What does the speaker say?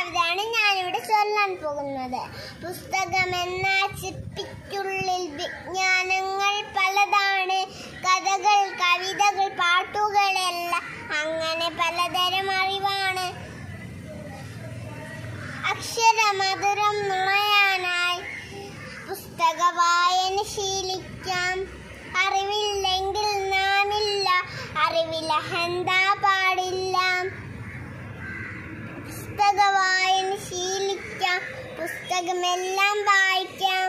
കവിതയാണ് ഞാനിവിടെ ചൊല്ലാൻ പോകുന്നത്. പുസ്തകം എന്ന ചിപ്പിക്കുള്ളിൽ വിജ്ഞാനങ്ങൾ പലതാണ്. കഥകൾ കവിതകൾ പാട്ടുകളെല്ലാം അങ്ങനെ പലതരം അറിവാണ്. അക്ഷരമധുരം നുണയാനായി പുസ്തക വായന ശീലിക്കാം. അറിവില്ലെങ്കിൽ നാമില്ല അറിവിലഹന്ത പാടില്ല. പുസ്തക പുസ്തകമെല്ലാം വായിക്കാം.